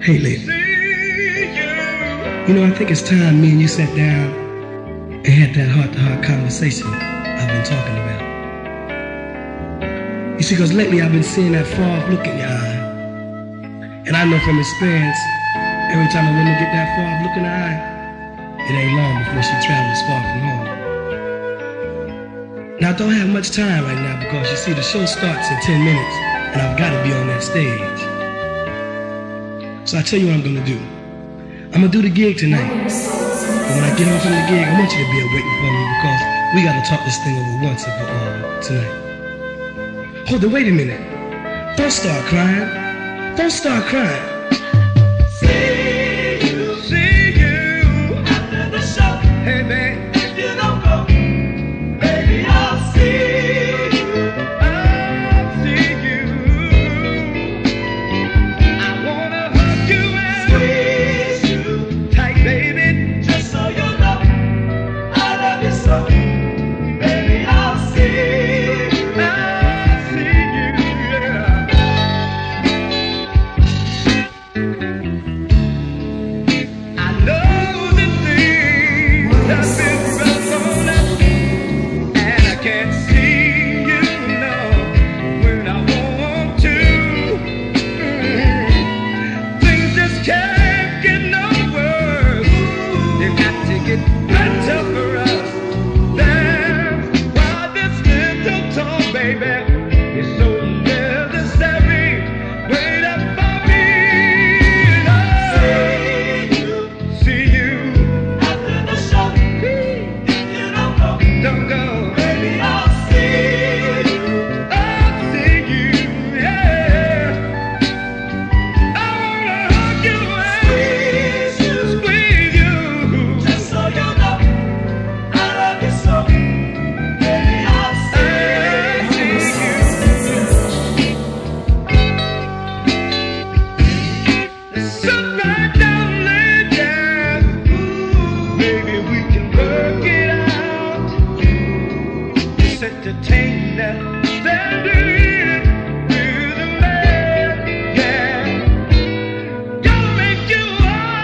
Hey, lady. You know, I think it's time me and you sat down and had that heart-to-heart conversation I've been talking about. You see, because lately I've been seeing that far look in your eye. And I know from experience, every time a woman get that far look in her eye, it ain't long before she travels far from home. Now, I don't have much time right now because you see, the show starts in 10 minutes and I've got to be on that stage. So I tell you what I'm gonna do. I'm gonna do the gig tonight. But when I get off from the gig, I want you to be up waiting for me because we gotta talk this thing over once for all um, tonight. Hold on, wait a minute. Don't start crying. Don't start crying. set to take. Yeah, gotta make you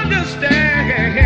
understand.